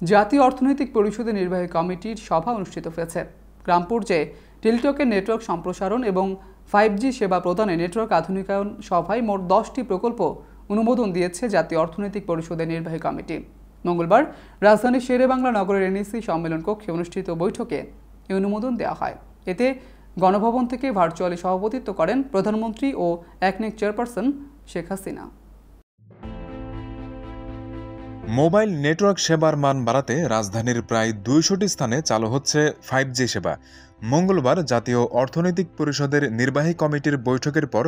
জাতীয় অর্থনৈতিক পরিষদের নির্বাহী কমিটির সভা অনুষ্ঠিত হয়েছে। গ্রাম পর্যায়ে টেলিটকের নেটওয়ার্ক সম্প্রসারণ এবং ফাইভ জি সেবা প্রদানে নেটওয়ার্ক আধুনিকায়ন সভায় মোট দশটি প্রকল্প অনুমোদন দিয়েছে জাতীয় অর্থনৈতিক পরিষদের নির্বাহী কমিটি। মঙ্গলবার রাজধানীর শেরেবাংলা নগরের এনইসি সম্মেলন কক্ষে অনুষ্ঠিত বৈঠকে এই অনুমোদন দেওয়া হয়। এতে গণভবন থেকে ভার্চুয়ালি সভাপতিত্ব করেন প্রধানমন্ত্রী ও একনেক chairperson Sheikh Hasina. Mobile network সেবার মান বাড়াতে রাজধানীর প্রায় দুইশোটি স্থানে চালু হচ্ছে ফাইভ জি সেবা। মঙ্গলবার জাতীয় অর্থনৈতিক পরিষদের নির্বাহী কমিটির বৈঠকের পর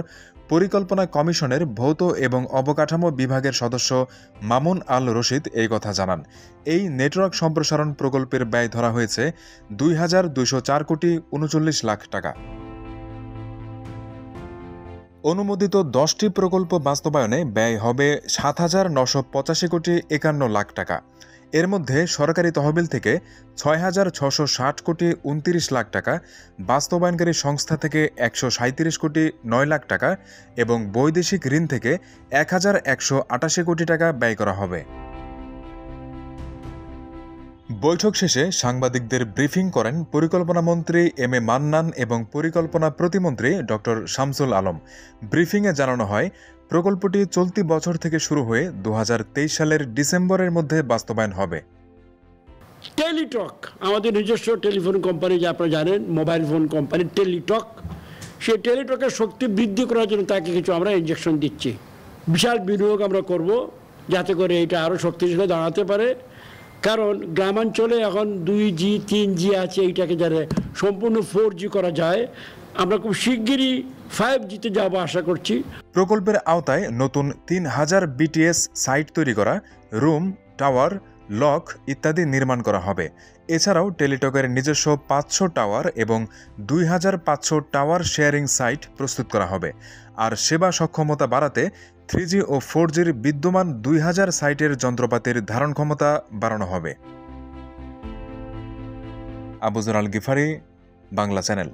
পরিকল্পনা কমিশনের ভৌত এবং অবকাঠামো বিভাগের সদস্য মামুন আল রশিদ এই কথা জানান। এই নেটওয়ার্ক সম্প্রসারণ প্রকল্পের ব্যয় ধরা হয়েছে দুই হাজার দুইশো চার কোটি উনচল্লিশ লাখ টাকা। অনুমোদিত দশটি প্রকল্প বাস্তবায়নে ব্যয় হবে সাত হাজার নশো পঁচাশি কোটি একান্ন লাখ টাকা। এর মধ্যে সরকারি তহবিল থেকে ছয় হাজার ছশো ষাট কোটি উনতিরিশ লাখ টাকা, বাস্তবায়নকারী সংস্থা থেকে একশো সাঁত্রিশ কোটি নয় লাখ টাকা এবং বৈদেশিক ঋণ থেকে এক হাজার একশো আটাশি কোটি টাকা ব্যয় করা হবে। বৈঠক শেষে সাংবাদিকদের ব্রিফিং করেন পরিকল্পনা মন্ত্রী এম এ মান্নান এবং পরিকল্পনা প্রতিমন্ত্রী ড শামসুল আলম। ব্রিফিংয়ে জানানো হয়, প্রকল্পটি চলতি বছর থেকে শুরু হয়ে দু হাজার তেইশ সালের ডিসেম্বরের মধ্যে বাস্তবায়ন হবে। টেলিটক, আমাদের নিজস্ব টেলিফোন কোম্পানি, যে আপনারা জানেন, মোবাইল ফোন কোম্পানি টেলিটক। সেই টেলিটকের শক্তি বৃদ্ধি করার জন্য তাকে কিছু আমরা ইঞ্জেকশন দিচ্ছি। বিশাল বিনিয়োগ আমরা করব, যাতে করে এটা আরও শক্তিশালী দাঁড়াতে পারে। কারণ গ্রামাঞ্চলে এখন দুই জি, তিন জি আছে এইটাকে যারা সম্পূর্ণ ফোর জি করা যায়। আমরা খুব শিগগিরই ফাইভ জিতে যাব আশা করছি। প্রকল্পের আওতায় নতুন তিন হাজার বিটিএস সাইট তৈরি করা রুম টাওয়ার লক ইত্যাদি নির্মাণ করা হবে। এছাড়াও টেলিটকের নিজস্ব পাঁচশো টাওয়ার এবং দুই হাজার পাঁচশো টাওয়ার শেয়ারিং সাইট প্রস্তুত করা হবে। আর সেবা সক্ষমতা বাড়াতে থ্রি ও ফোর জির বিদ্যমান দুই হাজার সাইটের যন্ত্রপাতির ধারণ ক্ষমতা বাড়ানো হবে। আবুজর আল গিফারি, বাংলা চ্যানেল।